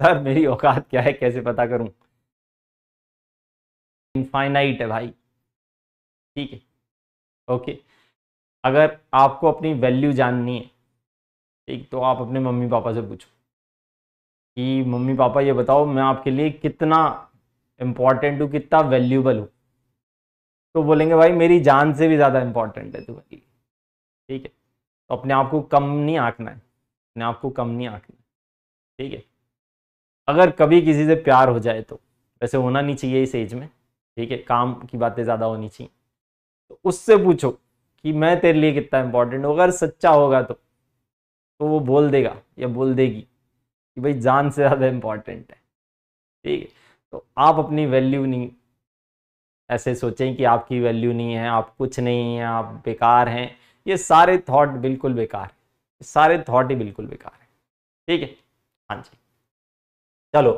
Sir, मेरी औकात क्या है? कैसे पता करूँ? इनफाइनाइट है भाई। ठीक है। ओके अगर आपको अपनी वैल्यू जाननी है, ठीक तो आप अपने मम्मी पापा से पूछो। कि मम्मी पापा ये बताओ, मैं आपके लिए कितना इम्पोर्टेंट हूँ, कितना वैल्यूबल हूँ? तो बोलेंगे, भाई, मेरी जान से भी ज़्यादा इम्पोर्टेंट है तुम्हारे ठीक है। तो अपने आप को कम नहीं आंकना है। अपने आप को कम नहीं आंकना ठीक है। अगर कभी किसी से प्यार हो जाए तो। वैसे होना नहीं चाहिए इस एज में, ठीक है? काम की बातें ज़्यादा होनी चाहिए। तो उससे पूछो कि मैं तेरे लिए कितना इंपॉर्टेंट हूँ? अगर सच्चा होगा तो। तो वो बोल देगा या बोल देगी कि भाई जान से ज़्यादा इंपॉर्टेंट है, ठीक है? तो आप अपनी वैल्यू नहीं, ऐसे सोचें कि आपकी वैल्यू नहीं है, आप कुछ नहीं हैं, आप बेकार हैं। ये सारे थॉट बिल्कुल बेकार सारे थॉट ही बिल्कुल बेकार है, ठीक है? हाँ जी। चलो